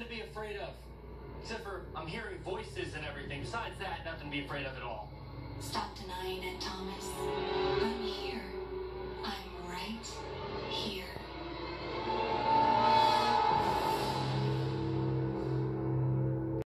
Nothing to be afraid of. Except for I'm hearing voices and everything. Besides that, nothing to be afraid of at all. Stop denying it. Tom.